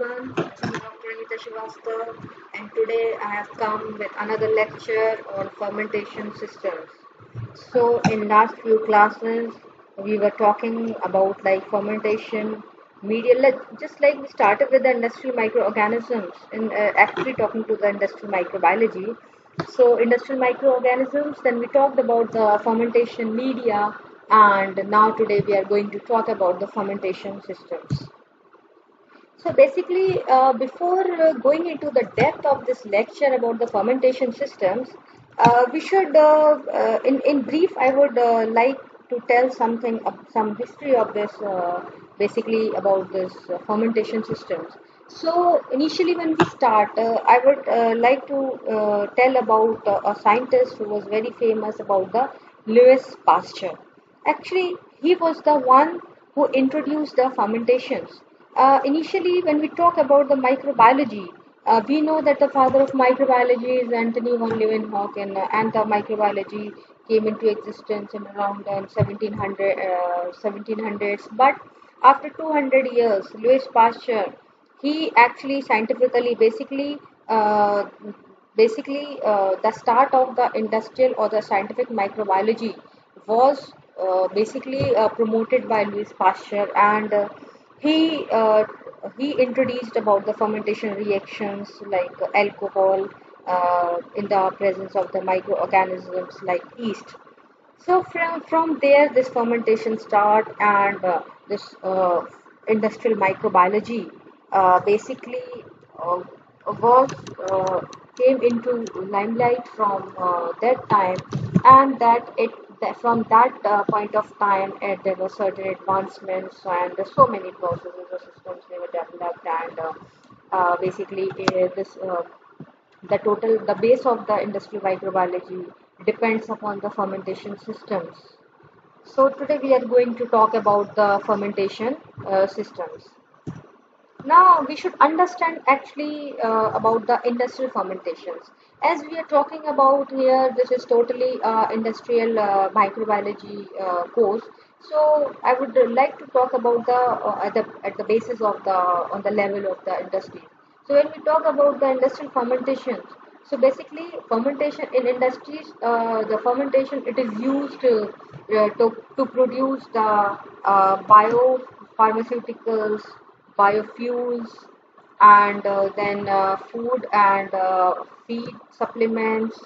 everyone. I'm Dr. Anita Srivastav and today I have come with another lecture on fermentation systems. So in last few classes we were talking about like fermentation media just like we started with the industrial microorganisms and uh, actually talking to the industrial microbiology. So industrial microorganisms then we talked about the fermentation media and now today we are going to talk about the fermentation systems. So basically, uh, before uh, going into the depth of this lecture about the fermentation systems, uh, we should, uh, uh, in, in brief, I would uh, like to tell something, some history of this, basically about this fermentation systems. So initially when we start, I would like to tell about a scientist who was very famous about the Louis Pasteur. Actually, he was the one who introduced the fermentations uh, initially, when we talk about the microbiology, uh, we know that the father of microbiology is Antony von Leeuwenhoek, and, uh, and the microbiology came into existence in around 1700, uh, 1700s. Uh, but after 200 years, Louis Pasteur, he actually scientifically, basically, uh, basically the start of the industrial or the scientific microbiology was basically promoted by Louis Pasteur and he uh, he introduced about the fermentation reactions like alcohol uh, in the presence of the microorganisms like yeast. So from from there, this fermentation start and uh, this uh, industrial microbiology uh, basically uh, was came into limelight from that time, and that it that from that uh, point of time uh, there were certain advancements and so many processes or systems they were developed and uh, uh basically uh, this uh, the total the base of the industrial microbiology depends upon the fermentation systems. So today we are going to talk about the fermentation systems now we should understand actually about the industrial fermentations as we are talking about here, this is totally uh, industrial uh, microbiology uh, course. So I would like to talk about the uh, at the at the basis of the on the level of the industry. So when we talk about the industrial fermentations, so basically fermentation in industries, uh, the fermentation it is used to uh, to, to produce the bio pharmaceuticals, biofuels, and uh, then uh, food and uh, feed supplements.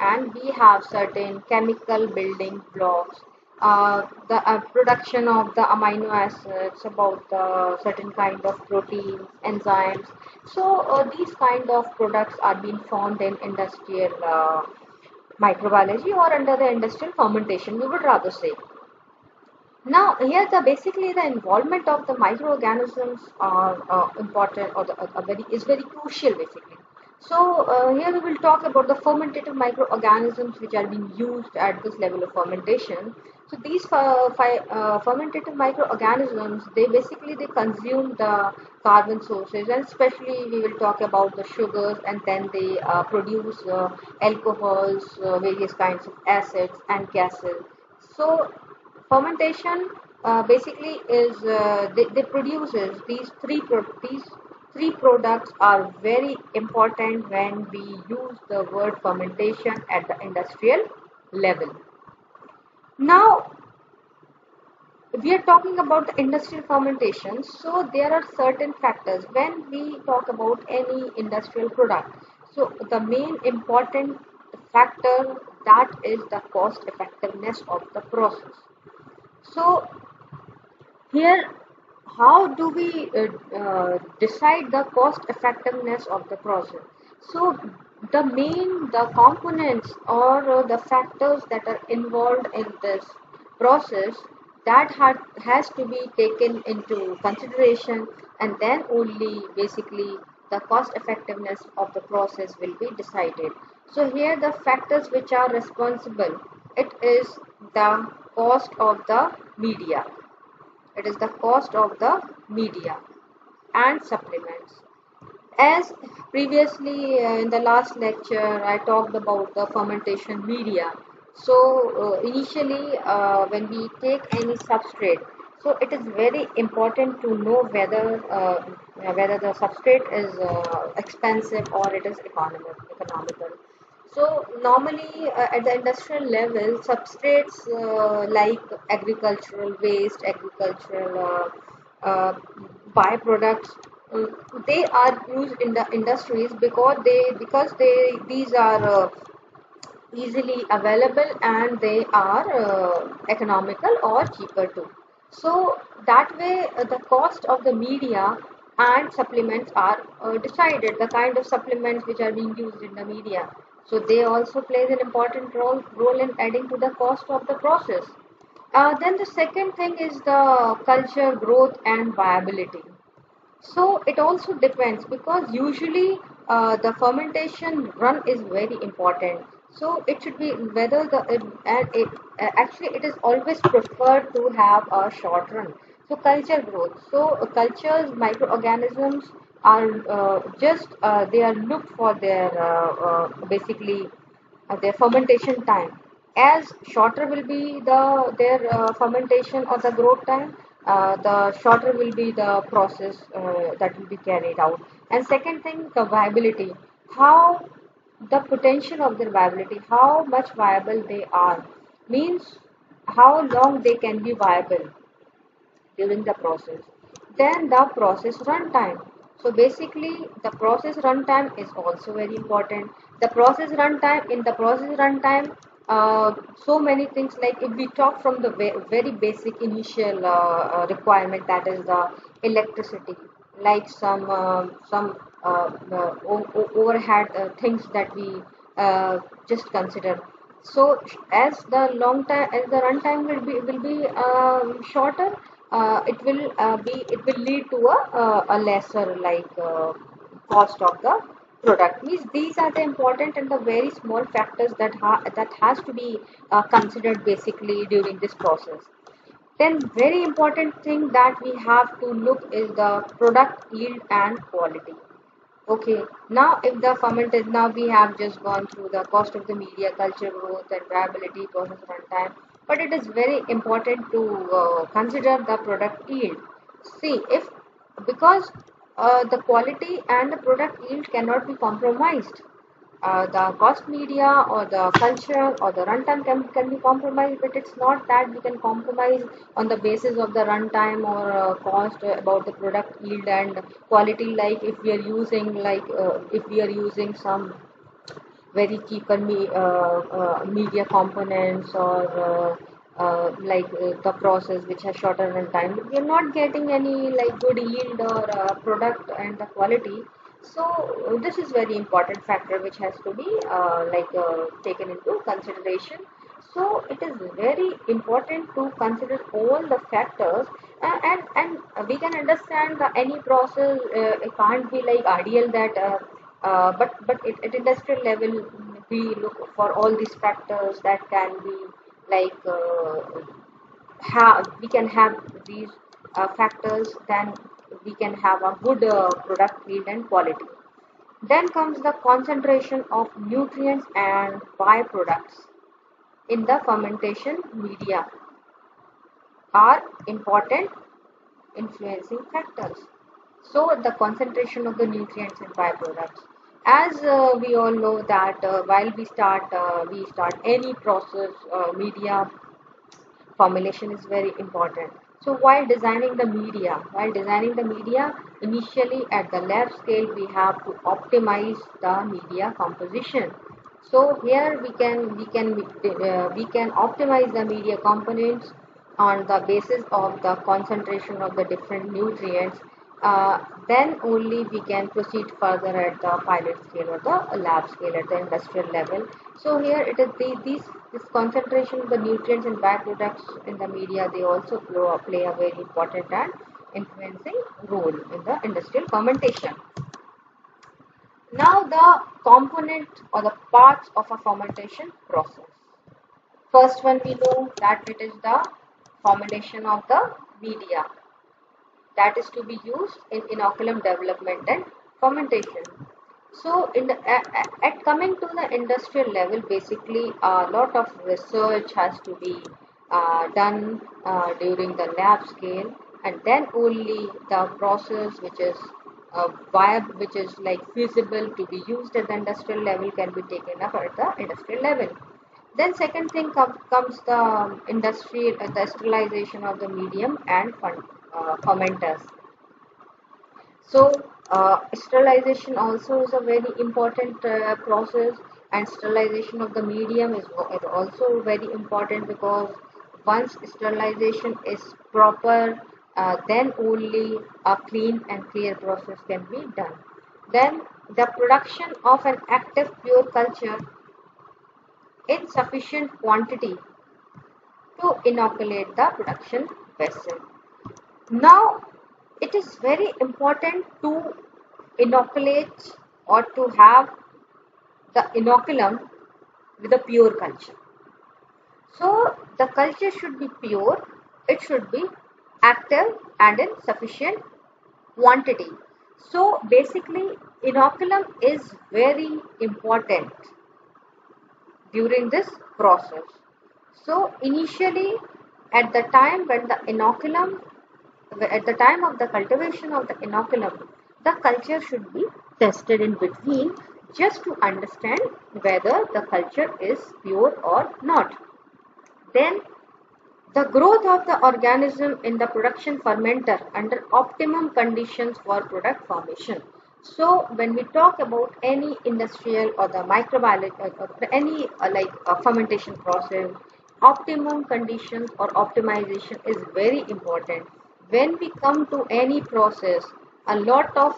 And we have certain chemical building blocks. Uh, the uh, production of the amino acids about the certain kind of proteins enzymes. So uh, these kind of products are being found in industrial microbiology or under the industrial fermentation. We would rather say now, here the basically the involvement of the microorganisms are uh, important or the, uh, very is very crucial basically. So uh, here we will talk about the fermentative microorganisms which are being used at this level of fermentation. So these uh, fermentative microorganisms they basically they consume the carbon sources and especially we will talk about the sugars and then they uh, produce uh, alcohols, various kinds of acids and gases. So fermentation uh, basically is uh, they, they produces these three these three products are very important when we use the word fermentation at the industrial level. Now we are talking about the industrial fermentation. So there are certain factors when we talk about any industrial product. So the main important factor that is the cost effectiveness of the process so here, how do we uh, uh, decide the cost effectiveness of the process? So the main, the components or uh, the factors that are involved in this process that had, has to be taken into consideration and then only basically the cost effectiveness of the process will be decided. So here the factors which are responsible, it is the cost of the media. It is the cost of the media and supplements. As previously uh, in the last lecture, I talked about the fermentation media. So uh, initially, uh, when we take any substrate, So it is very important to know whether uh, whether the substrate is uh, expensive or it is economic, economical. So normally uh, at the industrial level, substrates uh, like agricultural waste, agricultural uh, uh, byproducts, uh, they are used in the industries because they because they these are uh, easily available and they are uh, economical or cheaper too. So that way the cost of the media and supplements are decided, the kind of supplements which are being used in the media. So they also plays an important role, role in adding to the cost of the process. Uh, then the second thing is the culture growth and viability. So it also depends because usually uh, the fermentation run is very important. So it should be whether the it, it uh, actually it is always preferred to have a short run. So culture growth. So cultures microorganisms are uh, just uh, they are looked for their uh, basically their fermentation time as shorter will be the their uh, fermentation or the growth time uh, the shorter will be the process uh, that will be carried out and second thing the viability how the potential of their viability how much viable they are means how long they can be viable during the process. Then the process runtime. So basically the process runtime is also very important. The process runtime in the process runtime uh, so many things like if we talk from the ve- very basic initial uh, uh, requirement that is the electricity like some um some uh, uh, overhead uh, things that we uh, just consider so as the long time as the runtime will be will be um, shorter uh, it will uh, be it will lead to a, uh, a lesser like uh, cost of the product. Means these are the important and the very small factors that ha- that has to be uh, considered basically during this process. Then very important thing that we have to look is the product yield and quality. Okay, now if the fermented, now we have just gone through the cost of the media, culture growth and viability, process runtime, but it is very important to uh, consider the product yield. See, if because uh, the quality and the product yield cannot be compromised, uh, the cost media or the culture or the runtime can, can be compromised, but it's not that we can compromise on the basis of the runtime or uh, cost about the product yield and quality. Like if we are using like uh, if we are using some very cheaper me, uh, uh, media components or uh, uh, like uh, the process which has shorter runtime, we are not getting any like good yield or uh, product and the quality. So this is very important factor which has to be like taken into consideration. So it is very important to consider all the factors and and we can understand that any process it can't be like ideal that uh, but but it, at industrial level we look for all these factors that can be like uh, have we can have these uh, factors then we can have a good uh, product yield and quality then comes the concentration of nutrients and byproducts in the fermentation media are important influencing factors. So the concentration of the nutrients and byproducts. As uh, we all know that uh, while we start uh, we start any process uh, media formulation is very important. So while designing the media, while designing the media, initially at the lab scale we have to optimize the media composition. So here we can we can uh, we can optimize the media components on the basis of the concentration of the different nutrients. Uh, then only we can proceed further at the pilot scale or the lab scale at the industrial level. So here it is the, these this concentration of the nutrients and byproducts in the media they also play, play a very important and influencing role in the industrial fermentation. Now the component or the parts of a fermentation process. First one we know that it is the formulation of the media that is to be used in inoculum development and fermentation. So, in the, at, at coming to the industrial level, basically a lot of research has to be uh, done uh, during the lab scale and then only the process which is uh, viable which is like feasible to be used at the industrial level can be taken up at the industrial level then second thing com comes the industry uh, the sterilization of the medium and uh, fermenters so uh, sterilization also is a very important uh, process and sterilization of the medium is, is also very important because once sterilization is proper uh, then only a clean and clear process can be done. Then the production of an active pure culture in sufficient quantity to inoculate the production vessel. Now it is very important to inoculate or to have the inoculum with a pure culture. So the culture should be pure, it should be active and in sufficient quantity. So basically inoculum is very important during this process. So initially at the time when the inoculum, at the time of the cultivation of the inoculum, the culture should be tested in between just to understand whether the culture is pure or not. Then the growth of the organism in the production fermenter under optimum conditions for product formation. So when we talk about any industrial or the microbiology or any uh, like uh, fermentation process, optimum conditions or optimization is very important. When we come to any process, a lot of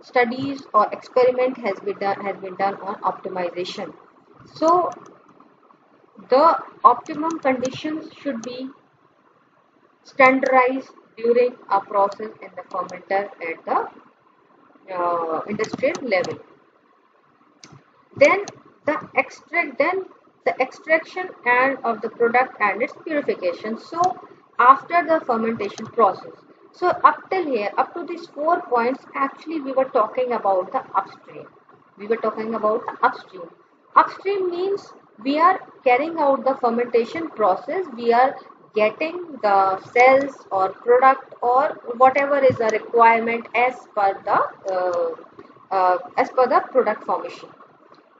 studies or experiment has been done has been done on optimization. So the optimum conditions should be standardized during a process in the fermenter at the uh, industrial level. Then the extract then the extraction and of the product and its purification. So after the fermentation process. So up till here, up to these four points, actually we were talking about the upstream. We were talking about the upstream. Upstream means we are carrying out the fermentation process we are getting the cells or product or whatever is the requirement as per the uh, uh, as per the product formation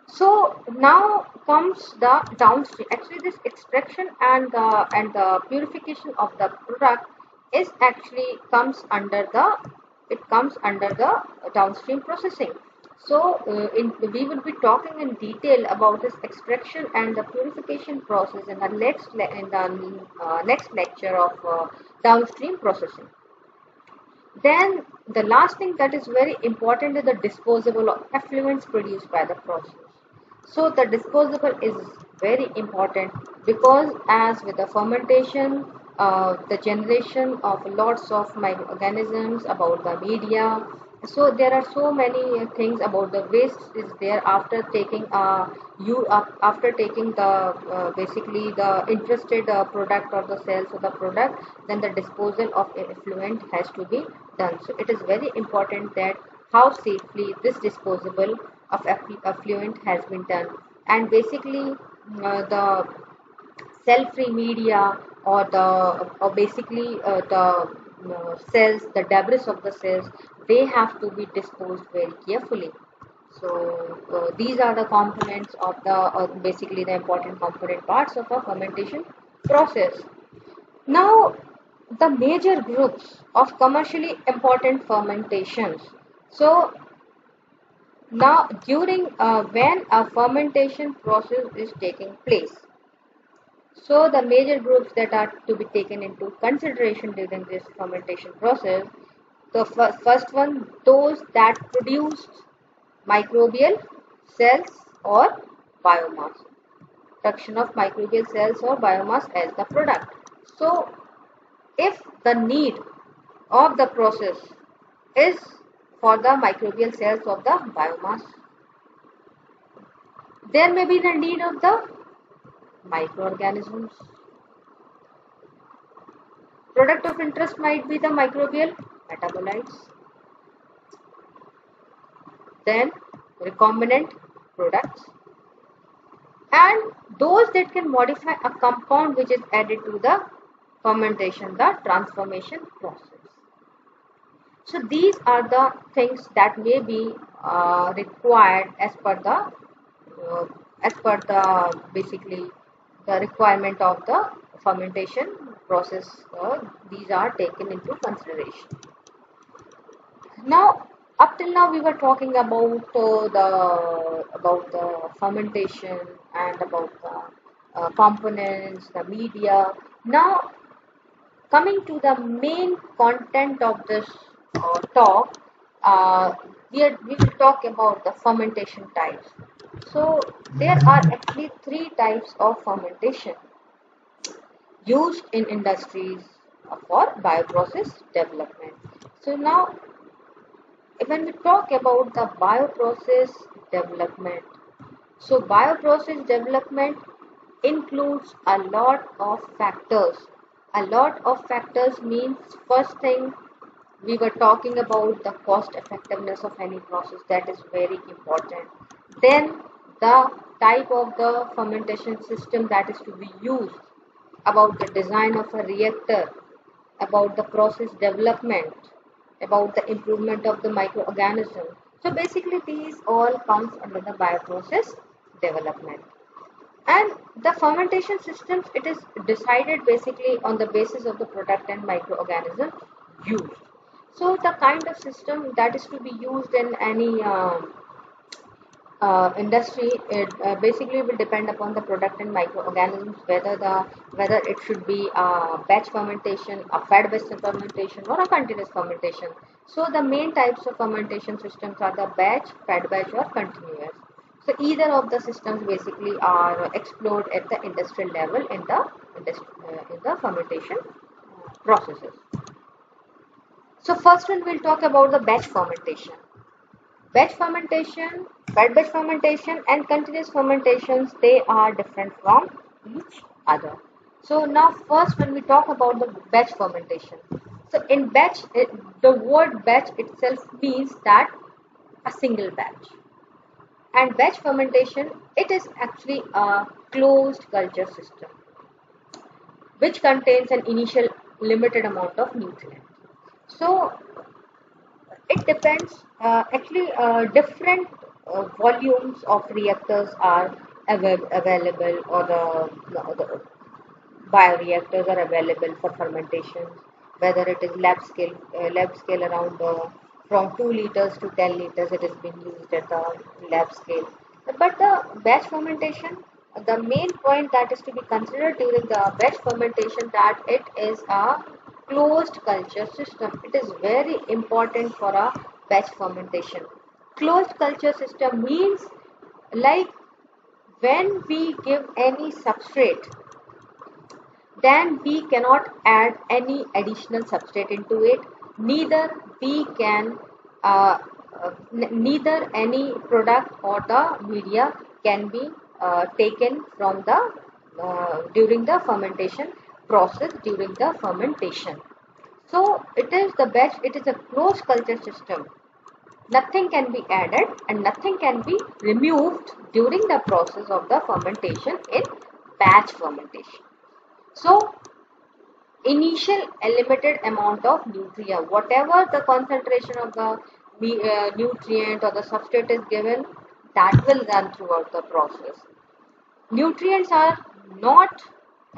so now comes the downstream actually this extraction and the and the purification of the product is actually comes under the it comes under the downstream processing so, uh, in, we will be talking in detail about this extraction and the purification process in the next in the uh, next lecture of uh, downstream processing. Then the last thing that is very important is the disposable effluents produced by the process. So the disposable is very important because as with the fermentation, uh, the generation of lots of microorganisms about the media, so there are so many things about the waste is there after taking uh, you uh, after taking the uh, basically the interested uh, product or the sales of the product then the disposal of effluent has to be done. So it is very important that how safely this disposable of effluent has been done and basically uh, the cell free media or the or basically uh, the cells the debris of the cells they have to be disposed very carefully. So uh, these are the components of the uh, basically the important component parts of a fermentation process. Now the major groups of commercially important fermentations. So now during uh, when a fermentation process is taking place. So the major groups that are to be taken into consideration during this fermentation process the first one, those that produce microbial cells or biomass. Production of microbial cells or biomass as the product. So, if the need of the process is for the microbial cells of the biomass, there may be the need of the microorganisms. Product of interest might be the microbial metabolites. Then recombinant products and those that can modify a compound which is added to the fermentation, the transformation process. So these are the things that may be uh, required as per the uh, as per the basically the requirement of the fermentation process. Uh, these are taken into consideration. Now, up till now we were talking about uh, the about the fermentation and about the uh, components, the media. Now, coming to the main content of this uh, talk, uh, we, are, we will talk about the fermentation types. So there are actually three types of fermentation used in industries for bioprocess development. So now when we talk about the bioprocess development, so bioprocess development includes a lot of factors. A lot of factors means first thing we were talking about the cost effectiveness of any process. That is very important. Then the type of the fermentation system that is to be used about the design of a reactor about the process development about the improvement of the microorganism. So basically these all comes under the bioprocess development. And the fermentation systems it is decided basically on the basis of the product and microorganism used so the kind of system that is to be used in any uh, uh, industry, it uh, basically will depend upon the product and microorganisms, whether the whether it should be a batch fermentation, a fed-batch fermentation, or a continuous fermentation. So the main types of fermentation systems are the batch, fed batch, or continuous. So either of the systems basically are explored at the industrial level in the uh, in the fermentation processes. So first one we'll talk about the batch fermentation. Batch fermentation, fed batch fermentation and continuous fermentations, they are different from each other. So now first when we talk about the batch fermentation. So in batch, eh, the word batch itself means that a single batch. And batch fermentation, it is actually a closed culture system which contains an initial limited amount of nutrients. So it depends. Uh, actually, uh, different uh, volumes of reactors are av available, or the, the bioreactors are available for fermentation. Whether it is lab scale, uh, lab scale around uh, from 2 liters to 10 liters, it has been used at the lab scale. But the batch fermentation, the main point that is to be considered during the batch fermentation that it is a closed culture system. It is very important for a batch fermentation. Closed culture system means like when we give any substrate then we cannot add any additional substrate into it neither we can uh, uh, neither any product or the media can be uh, taken from the uh, during the fermentation process during the fermentation. So it is the best, it is a closed culture system. Nothing can be added and nothing can be removed during the process of the fermentation in batch fermentation. So initial limited amount of nutrient, whatever the concentration of the uh, nutrient or the substrate is given, that will run throughout the process. Nutrients are not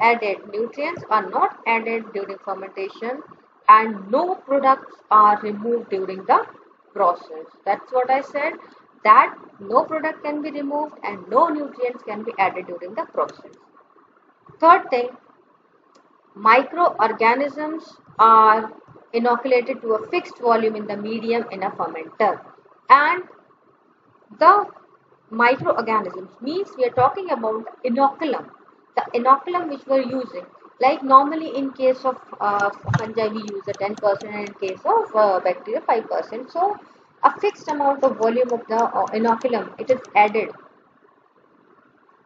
added. Nutrients are not added during fermentation and no products are removed during the process. That's what I said that no product can be removed and no nutrients can be added during the process. Third thing, microorganisms are inoculated to a fixed volume in the medium in a fermenter and the microorganisms means we are talking about inoculum the inoculum which we're using like normally in case of uh, fungi we use a 10% and in case of uh, bacteria 5% so a fixed amount of volume of the uh, inoculum it is added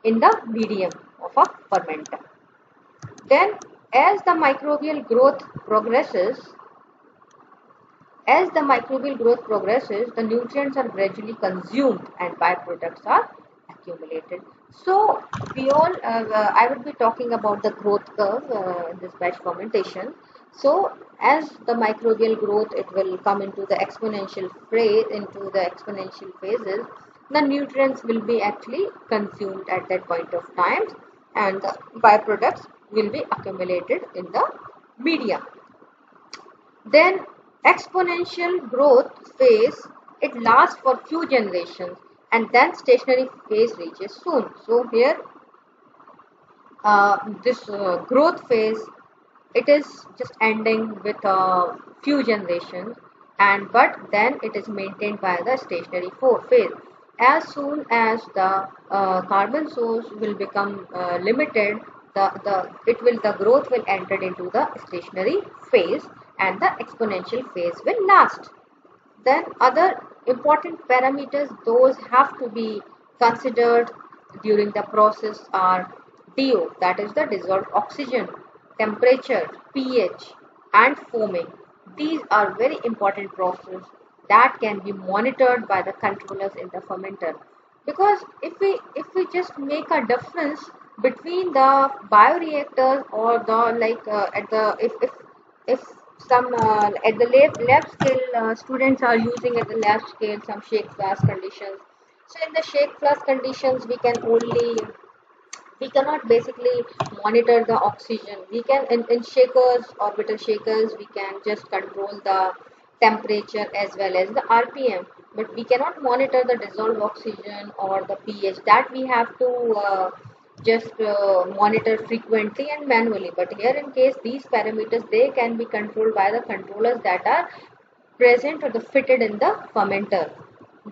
in the medium of a fermenter. Then as the microbial growth progresses as the microbial growth progresses the nutrients are gradually consumed and byproducts are accumulated. So we all, uh, uh, I will be talking about the growth curve uh, in this batch fermentation. So as the microbial growth, it will come into the exponential phase, into the exponential phases. The nutrients will be actually consumed at that point of time, and the byproducts will be accumulated in the media. Then exponential growth phase, it lasts for few generations and then stationary phase reaches soon. So here uh, this uh, growth phase it is just ending with a few generations and but then it is maintained by the stationary phase as soon as the uh, carbon source will become uh, limited the the it will the growth will enter into the stationary phase and the exponential phase will last then other important parameters those have to be considered during the process are DO that is the dissolved oxygen temperature, pH and foaming. These are very important processes that can be monitored by the controllers in the fermenter. Because if we if we just make a difference between the bioreactors or the like uh, at the if if if some uh, at the lab, lab scale uh, students are using at the lab scale some shake flask conditions. So in the shake flask conditions we can only we cannot basically monitor the oxygen. We can in, in shakers orbital shakers we can just control the temperature as well as the rpm but we cannot monitor the dissolved oxygen or the ph that we have to uh, just uh, monitor frequently and manually but here in case these parameters they can be controlled by the controllers that are present or the fitted in the fermenter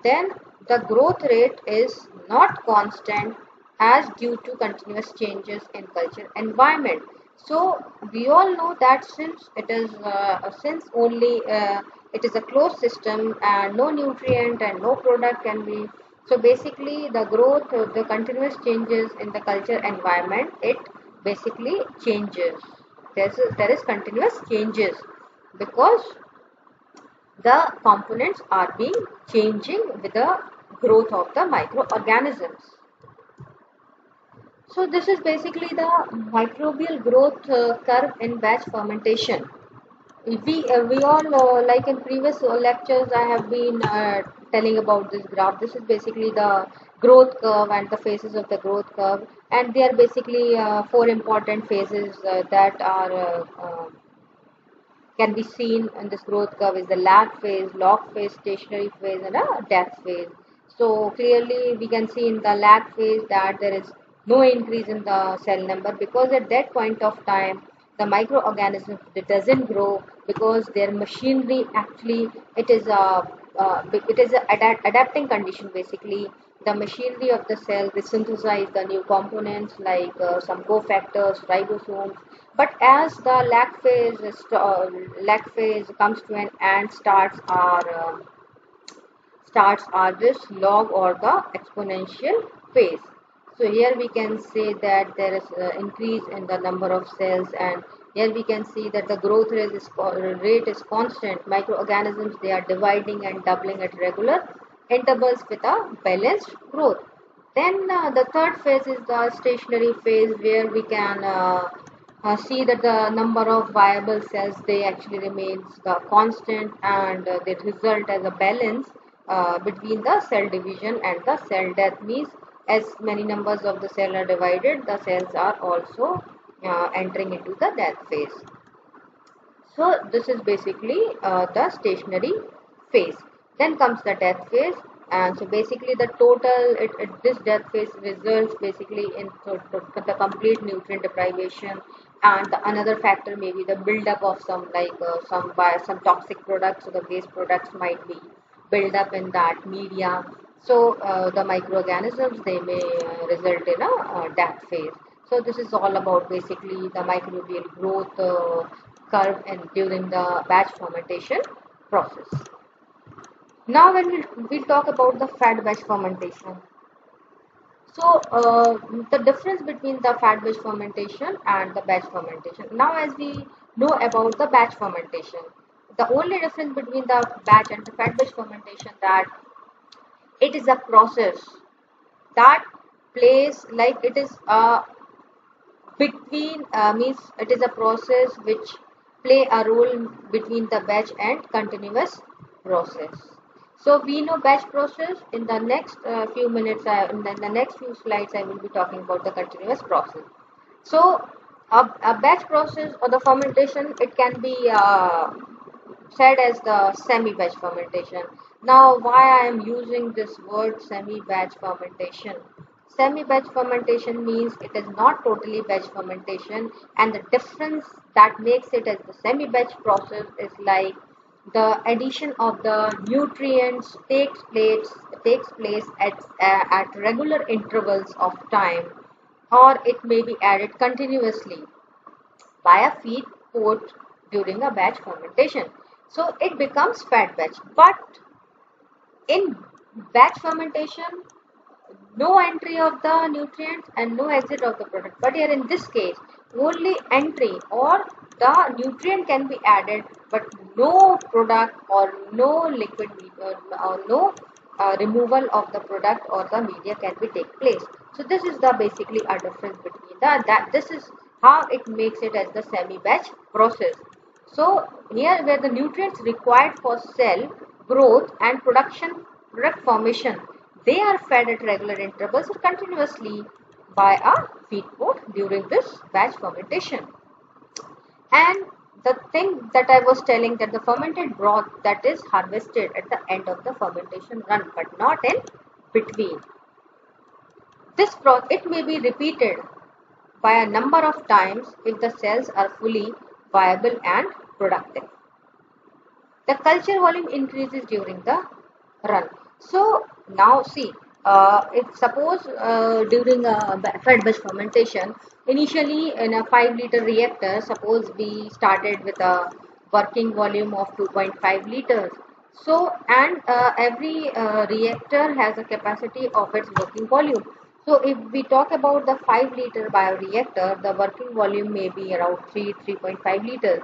then the growth rate is not constant as due to continuous changes in culture environment. So we all know that since it is uh, since only uh, it is a closed system and no nutrient and no product can be so basically the growth the continuous changes in the culture environment it basically changes there's a, there is continuous changes because the components are being changing with the growth of the microorganisms so this is basically the microbial growth uh, curve in batch fermentation. We, uh, we all, uh, like in previous lectures, I have been uh, telling about this graph. This is basically the growth curve and the phases of the growth curve. And there are basically uh, four important phases uh, that are can be seen in this growth curve is the lag phase, log phase, stationary phase and a death phase. So clearly we can see in the lag phase that there is no increase in the cell number because at that point of time the microorganism doesn't grow because their machinery actually it is a uh, it is a adapt adapting condition basically. The machinery of the cell they synthesize the new components like uh, some cofactors ribosomes but as the lag phase uh, phase comes to an end starts our uh, starts are this log or the exponential phase. So here we can say that there is uh, increase in the number of cells and here we can see that the growth rate is, rate is constant. Microorganisms, they are dividing and doubling at regular intervals with a balanced growth. Then uh, the third phase is the stationary phase where we can uh, uh, see that the number of viable cells they actually remains the constant and uh, they result as a balance uh, between the cell division and the cell death means as many numbers of the cell are divided the cells are also uh, entering into the death phase. So this is basically uh, the stationary phase. Then comes the death phase and so basically the total it, it, this death phase results basically in the complete nutrient deprivation and the another factor may be the buildup of some like uh, some by some toxic products. So the waste products might be build up in that media. So uh, the microorganisms they may uh, result in a uh, death phase. So this is all about basically the microbial growth uh, curve and during the batch fermentation process. Now when we we'll talk about the fed batch fermentation. So uh, the difference between the fed batch fermentation and the batch fermentation. Now as we know about the batch fermentation, the only difference between the batch and the fed batch fermentation that it is a process that plays like it is a between uh, means it is a process which play a role between the batch and continuous process. So we know batch process. In the next uh, few minutes, uh, in, the, in, the, next few slides, I will be talking about the continuous process. So a, a batch process or the fermentation, it can be uh, said as the semi-batch fermentation. Now, why I am using this word semi-batch fermentation? Semi-batch fermentation means it is not totally batch fermentation and the difference that makes it as the semi-batch process is like the addition of the nutrients takes place takes place at, uh, at regular intervals of time or it may be added continuously by a feed port during a batch fermentation. So it becomes fed batch. But in batch fermentation, no entry of the nutrients and no exit of the product. But here in this case, only entry or the nutrient can be added but no product or no liquid or, or no uh, removal of the product or the media can be take place. So this is the basically a difference between the that this is how it makes it as the semi-batch process. So here where the nutrients required for cell growth and production product formation they are fed at regular intervals or continuously by a feed port during this batch fermentation. And the thing that I was telling that the fermented broth that is harvested at the end of the fermentation run but not in between. This broth it may be repeated by a number of times if the cells are fully viable and productive. The culture volume increases during the run. So now see uh, if suppose uh, during a fed batch fermentation initially in a 5 liter reactor suppose we started with a working volume of 2.5 liters. So and uh, every uh, reactor has a capacity of its working volume. So if we talk about the 5 liter bioreactor the working volume may be around 3 3.5 liters.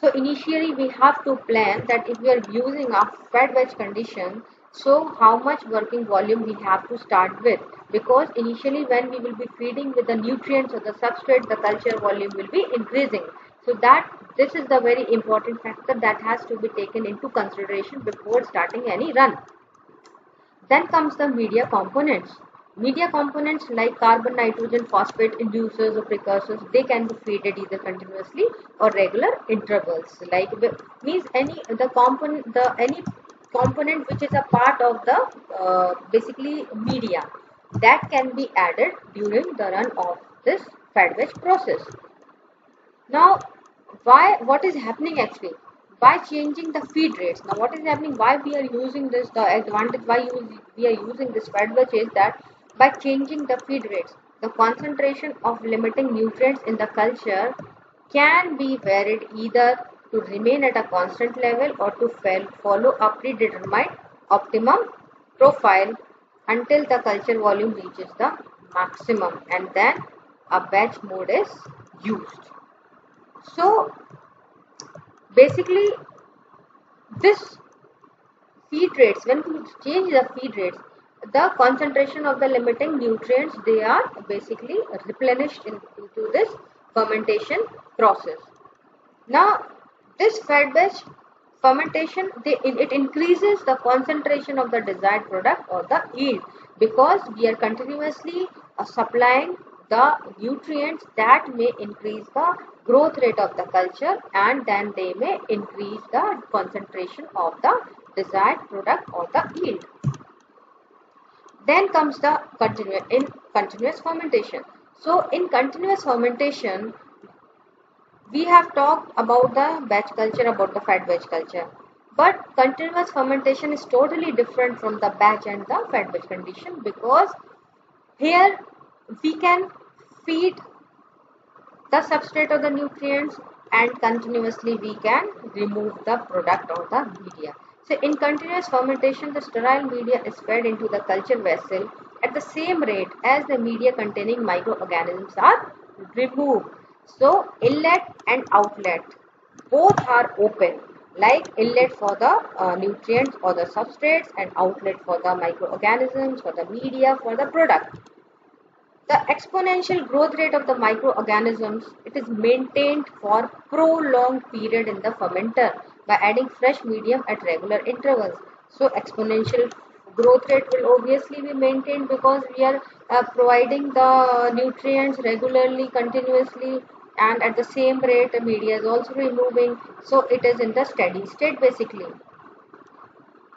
So initially we have to plan that if we are using a fed batch condition so how much working volume we have to start with because initially when we will be feeding with the nutrients or the substrate the culture volume will be increasing. So that this is the very important factor that has to be taken into consideration before starting any run. Then comes the media components. Media components like carbon, nitrogen, phosphate, inducers or precursors, they can be fed either continuously or regular intervals. Like means any the component the any component which is a part of the uh, basically media that can be added during the run of this fed batch process. Now, why what is happening actually? By changing the feed rates. Now, what is happening? Why we are using this? The advantage why we are using this fed batch is that by changing the feed rates, the concentration of limiting nutrients in the culture can be varied either to remain at a constant level or to follow a predetermined optimum profile until the culture volume reaches the maximum and then a batch mode is used. So basically this feed rates when we change the feed rates the concentration of the limiting nutrients they are basically replenished in, into this fermentation process. Now this fed batch fermentation, they, it increases the concentration of the desired product or the yield because we are continuously uh, supplying the nutrients that may increase the growth rate of the culture and then they may increase the concentration of the desired product or the yield. Then comes the continu in continuous fermentation. So in continuous fermentation, we have talked about the batch culture, about the fed batch culture. But continuous fermentation is totally different from the batch and the fed batch condition because here we can feed the substrate of the nutrients and continuously we can remove the product or the media. So in continuous fermentation, the sterile media is fed into the culture vessel at the same rate as the media containing microorganisms are removed. So inlet and outlet both are open like inlet for the uh, nutrients or the substrates and outlet for the microorganisms, for the media, for the product. The exponential growth rate of the microorganisms, it is maintained for prolonged period in the fermenter by adding fresh medium at regular intervals. So exponential growth rate will obviously be maintained because we are uh, providing the nutrients regularly, continuously and at the same rate the media is also removing. So it is in the steady state basically.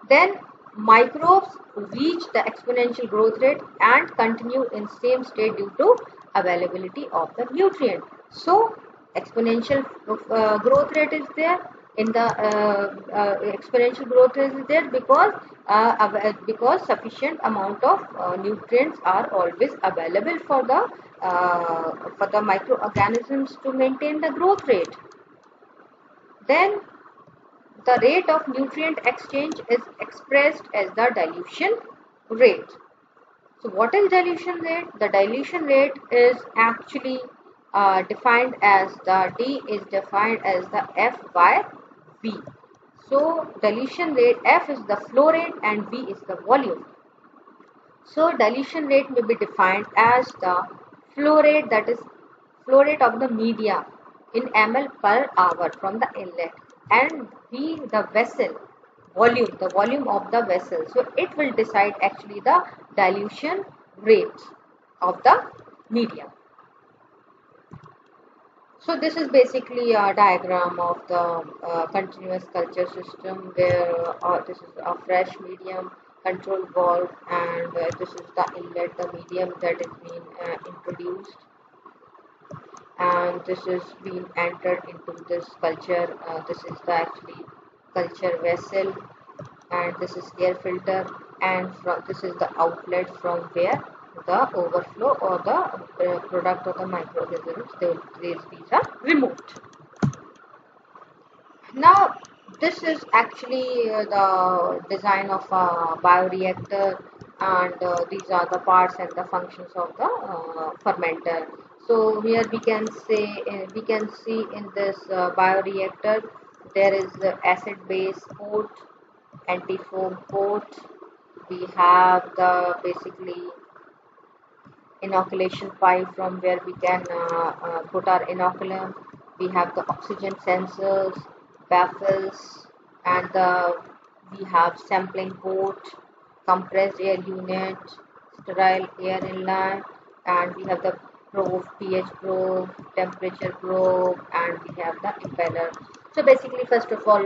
Then microbes reach the exponential growth rate and continue in same state due to availability of the nutrient. So exponential uh, growth rate is there. In the uh, uh, exponential growth rate is there because uh, because sufficient amount of uh, nutrients are always available for the uh, for the microorganisms to maintain the growth rate. Then the rate of nutrient exchange is expressed as the dilution rate. So what is dilution rate? The dilution rate is actually uh, defined as the D is defined as the F by V. So dilution rate F is the flow rate and V is the volume. So dilution rate may be defined as the flow rate that is flow rate of the media in ml per hour from the inlet and b the vessel volume the volume of the vessel. So it will decide actually the dilution rate of the medium so this is basically a diagram of the uh, continuous culture system where uh, this is a fresh medium control valve and uh, this is the inlet the medium that is being uh, introduced. And this is being entered into this culture uh, this is the actually culture vessel. And this is air filter and from this is the outlet from where the overflow or the uh, product of the microorganisms these, these are removed. Now this is actually uh, the design of a bioreactor and uh, these are the parts and the functions of the uh, fermenter. So here we can say uh, we can see in this uh, bioreactor there is the acid base port antifoam port. We have the basically inoculation pipe from where we can uh, put our inoculum. We have the oxygen sensors baffles and the, we have sampling port, compressed air unit, sterile air inlet and we have the probe, pH probe, temperature probe and we have the impeller. So basically first of all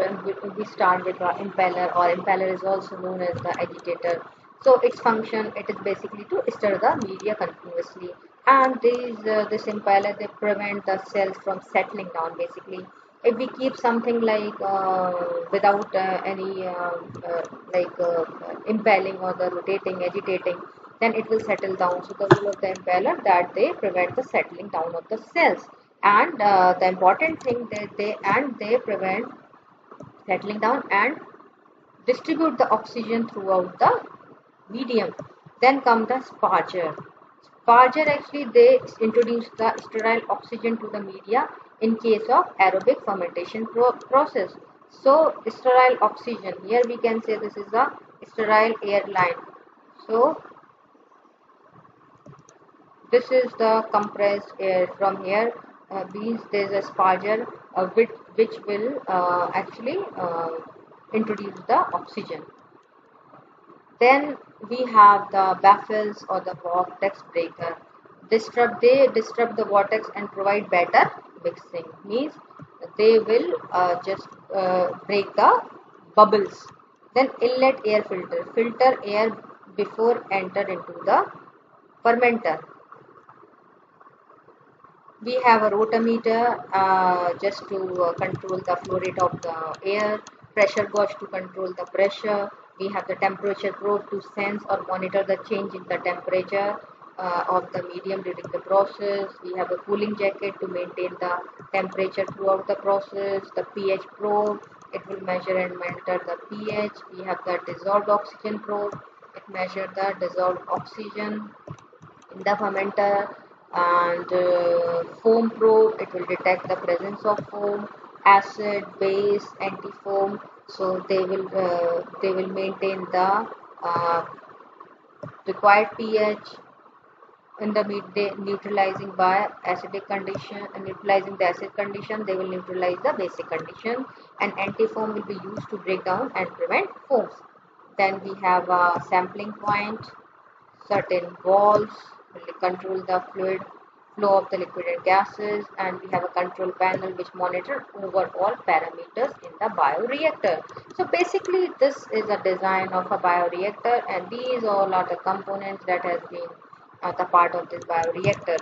we start with the impeller or impeller is also known as the agitator. So its function it is basically to stir the media continuously and these uh, this impeller they prevent the cells from settling down basically if we keep something like uh, without uh, any uh, uh like uh, impelling or the rotating agitating then it will settle down. So the rule of the impeller that they prevent the settling down of the cells. And uh, the important thing that they and they prevent settling down and distribute the oxygen throughout the medium. Then come the sparger sparger actually they introduce the sterile oxygen to the media in case of aerobic fermentation pro process. So sterile oxygen, here we can say this is a sterile air line. So this is the compressed air from here. Uh, there is a sparger uh, which, which will uh, actually uh, introduce the oxygen. Then we have the baffles or the vortex breaker. Disrupt they disrupt the vortex and provide better mixing means they will uh, just uh, break the bubbles. Then inlet air filter. Filter air before enter into the fermenter. We have a rotameter uh, just to uh, control the flow rate of the air. Pressure gauge to control the pressure. We have the temperature probe to sense or monitor the change in the temperature uh, of the medium during the process. We have a cooling jacket to maintain the temperature throughout the process. The pH probe, it will measure and monitor the pH. We have the dissolved oxygen probe. It measures the dissolved oxygen in the fermenter and uh, foam probe it will detect the presence of foam acid, base, antifoam. So they will uh, they will maintain the uh, required pH in the midday neutralizing by acidic condition uh, neutralizing the acid condition they will neutralize the basic condition. And antifoam will be used to break down and prevent foams then we have a sampling point certain valves will control the fluid flow of the liquid and gases. And we have a control panel which monitor overall parameters in the bioreactor. So basically this is a design of a bioreactor. And these all are the components that has been uh, the part of this bioreactor.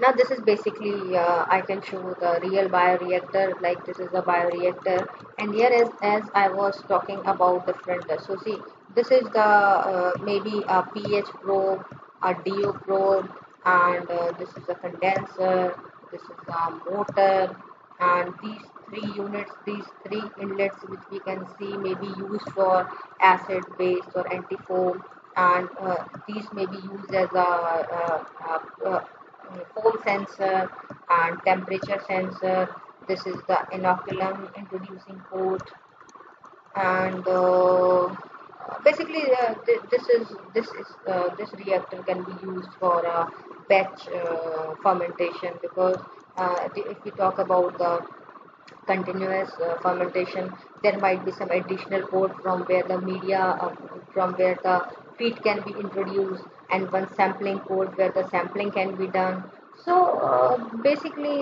Now this is basically uh, I can show the real bioreactor like this is the bioreactor and here is as, I was talking about the front so see this is the uh, maybe a pH probe a DO probe and uh, this is a condenser this is a motor and these three units these three inlets which we can see may be used for acid base or antifoam and uh, these may be used as a, a, a foam sensor and temperature sensor. This is the inoculum introducing port. And uh, basically uh, th this is this is uh, this reactor can be used for uh, batch uh, fermentation because uh, if we talk about the continuous uh, fermentation there might be some additional port from where the media from where the feed can be introduced and one sampling port where the sampling can be done. So basically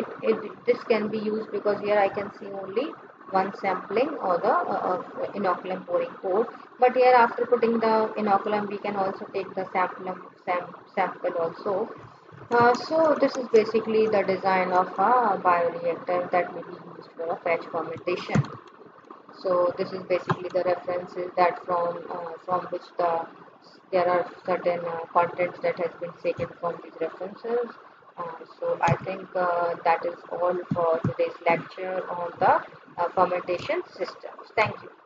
it, it this can be used because here I can see only one sampling or the uh, uh, inoculum pouring port but here after putting the inoculum we can also take the sample sam sample also. Uh, so this is basically the design of a bioreactor that may be used for a batch fermentation so this is basically the references that from uh, from which the there are certain uh, contents that has been taken from these references uh, so I think uh, that is all for today's lecture on the uh, fermentation systems. Thank you.